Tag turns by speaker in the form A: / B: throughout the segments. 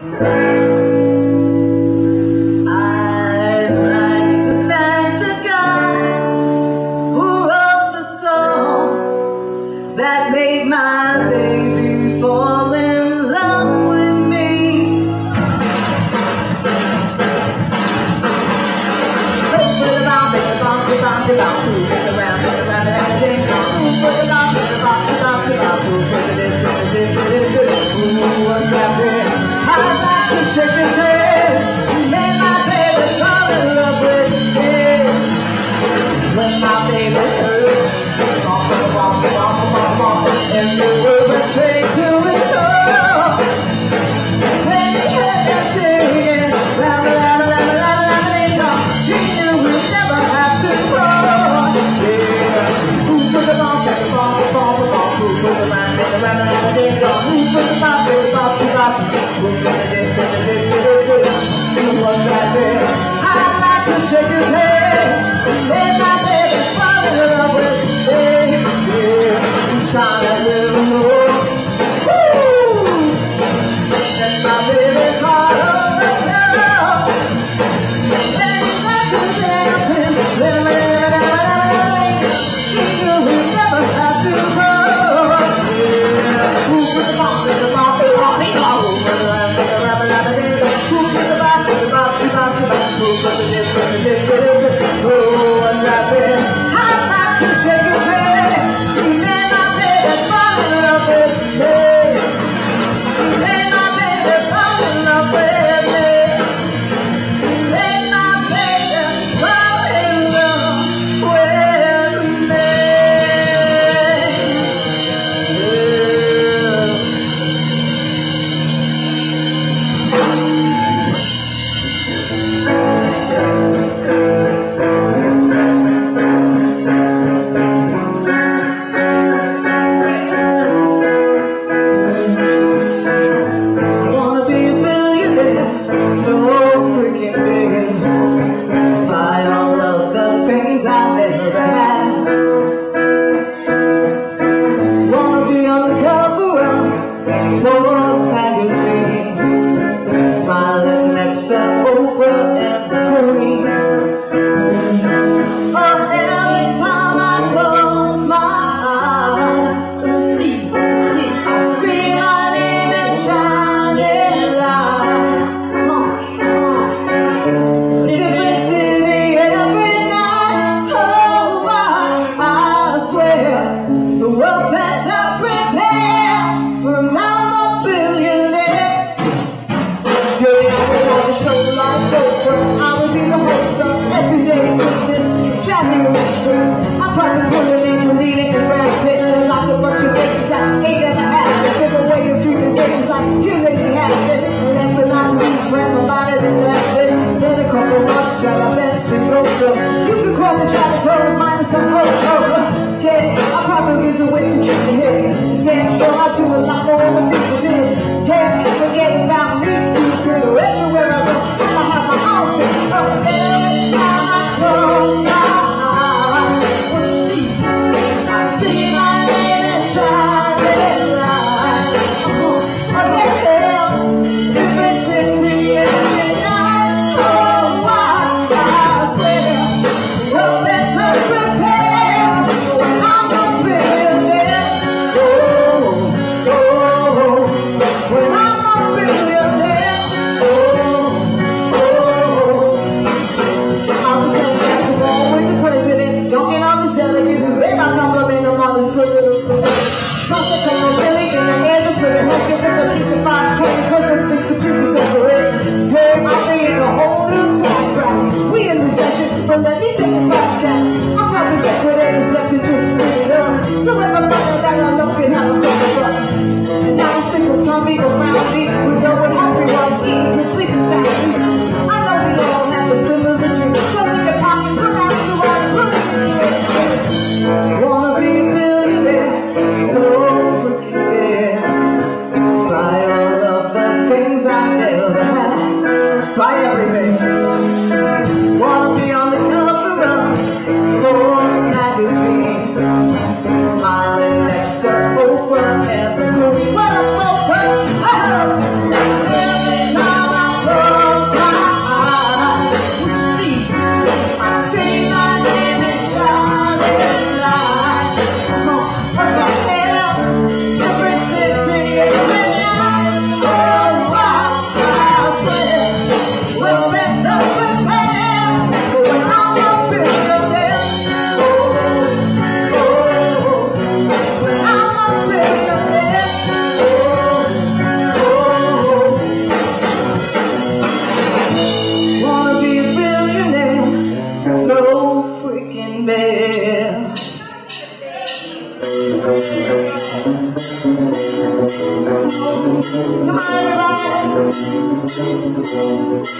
A: What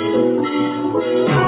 A: and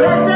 A: 네.